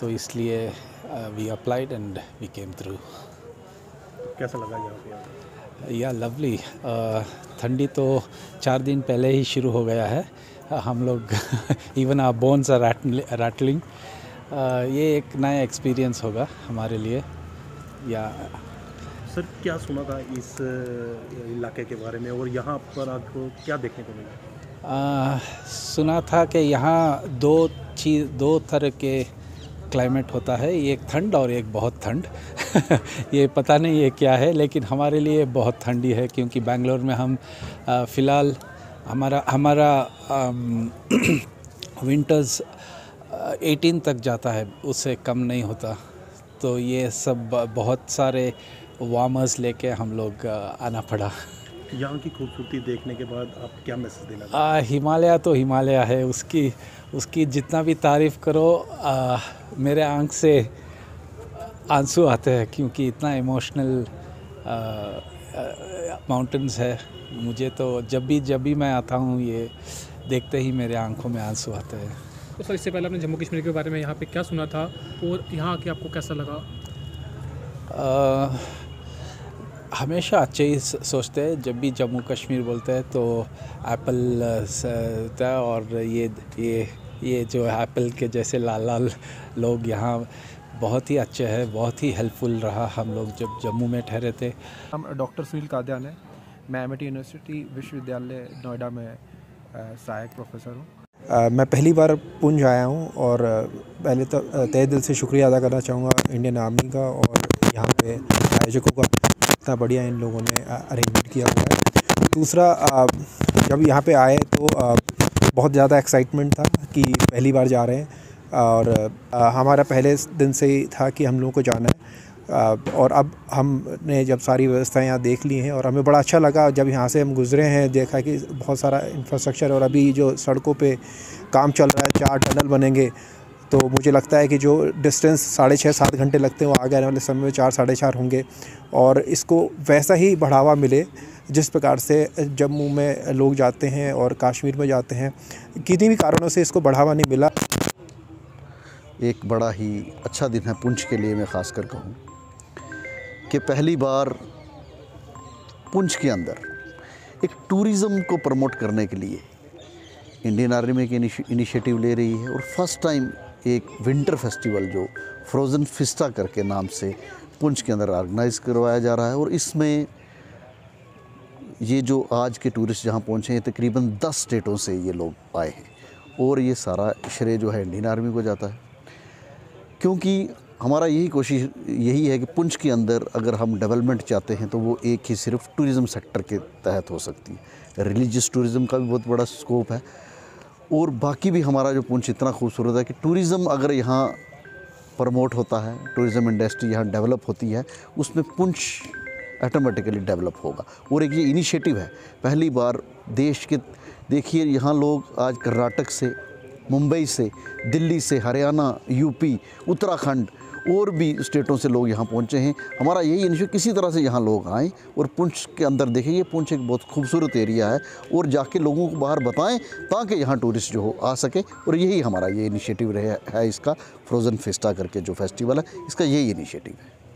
तो इसलिए we applied and we came through कैसा लगा यहाँ पे या लवली ठंडी तो चार दिन पहले ही शुरू हो गया है। हम लोग even our bones are rattling ये एक नया एक्सपीरियंस होगा हमारे लिए। या सर क्या सुना था इस इलाके के बारे में? और यहाँ पर आपको क्या देखने को मिला? आ, सुना था कि यहाँ दो चीज़ दो तरह के क्लाइमेट होता है एक ठंड और एक बहुत ठंड। ये पता नहीं ये क्या है लेकिन हमारे लिए बहुत ठंडी है क्योंकि बेंगलोर में हम फ़िलहाल हमारा हमारा विंटर्स 18 तक जाता है उससे कम नहीं होता। तो ये सब बहुत सारे वार्मर्स लेके हम लोग आना पड़ा। यहाँ की खूबसूरती देखने के बाद आप क्या मैसेज देना हिमालय तो हिमालय है उसकी उसकी जितना भी तारीफ़ करो आ, मेरे आँख से आँसू आते हैं क्योंकि इतना इमोशनल माउंटेंस है। मुझे तो जब भी जब भी मैं आता हूँ ये देखते ही मेरे आँखों में आँसू आते हैं। तो सर इससे पहले आपने जम्मू कश्मीर के बारे में यहाँ पे क्या सुना था और यहाँ आके आपको कैसा लगा? आ, हमेशा अच्छे ही सोचते हैं। जब भी जम्मू कश्मीर बोलते हैं तो एप्पल होता है और ये ये ये जो एप्पल के जैसे लाल लाल लोग यहाँ बहुत ही अच्छे हैं बहुत ही हेल्पफुल रहा हम लोग जब जम्मू में ठहरे थे। हम डॉक्टर सुनील कादियान है। मैं एम यूनिवर्सिटी विश्वविद्यालय नोएडा में सहायक प्रोफेसर हूँ। मैं पहली बार पुंज आया हूँ और पहले तो तय दिल से शुक्रिया अदा करना चाहूँगा इंडियन आर्मी का और यहाँ पे आयोजकों का। इतना बढ़िया इन लोगों ने अरेंजमेंट किया हुआ है। दूसरा जब यहाँ पे आए तो बहुत ज़्यादा एक्साइटमेंट था कि पहली बार जा रहे हैं और हमारा पहले दिन से ही था कि हम लोगों को जाना है। और अब हमने जब सारी व्यवस्थाएँ यहाँ देख ली हैं और हमें बड़ा अच्छा लगा जब यहाँ से हम गुज़रे हैं, देखा कि बहुत सारा इंफ्रास्ट्रक्चर और अभी जो सड़कों पे काम चल रहा है, चार टनल बनेंगे तो मुझे लगता है कि जो डिस्टेंस साढ़े छः सात घंटे लगते हैं, वो आगे आने वाले समय में चार, साढ़े चार होंगे। और इसको वैसा ही बढ़ावा मिले जिस प्रकार से जम्मू में लोग जाते हैं और कश्मीर में जाते हैं, किन्हीं भी कारणों से इसको बढ़ावा नहीं मिला? एक बड़ा ही अच्छा दिन है पुंछ के लिए मैं ख़ास कर कहूँ कि पहली बार पुंछ के अंदर एक टूरिज़्म को प्रमोट करने के लिए इंडियन आर्मी की इनिशिएटिव ले रही है और फ़र्स्ट टाइम एक विंटर फेस्टिवल जो फ्रोज़न फिस्टा करके नाम से पुंछ के अंदर ऑर्गेनाइज करवाया जा रहा है और इसमें ये जो आज के टूरिस्ट जहाँ पहुँचे हैं, तकरीबन दस स्टेटों से ये लोग आए हैं। और ये सारा श्रेय जो है, इंडियन आर्मी को जाता है। क्योंकि हमारा यही कोशिश, यही है कि पुंछ के अंदर अगर हम डेवलपमेंट चाहते हैं तो वो एक ही सिर्फ़ टूरिज़्म सेक्टर के तहत हो सकती है। रिलीजियस टूरिज़्म का भी बहुत बड़ा स्कोप है। और बाकी भी हमारा जो पुंछ इतना खूबसूरत है कि टूरिज़्म अगर यहाँ प्रमोट होता है टूरिज़्म इंडस्ट्री यहाँ डेवलप होती है, उसमें पुंछ ऑटोमेटिकली डेवलप होगा। और एक ये इनिशिएटिव है। पहली बार देश के, देखिए यहाँ लोग आज कर्नाटक से, मुंबई से, दिल्ली से, हरियाणा यूपी उत्तराखंड और भी स्टेटों से लोग यहाँ पहुँचे हैं। हमारा यही इनिशिएटिव किसी तरह से यहाँ लोग आएँ और पुंछ के अंदर देखें। ये पुंछ एक बहुत खूबसूरत एरिया है और जाके लोगों को बाहर बताएँ ताकि यहाँ टूरिस्ट जो हो, आ सके। और यही हमारा ये इनिशिएटिव रहे, है इसका। फ्रोज़न फेस्टा करके जो फेस्टिवल है, इसका यही इनिशिएटिव है।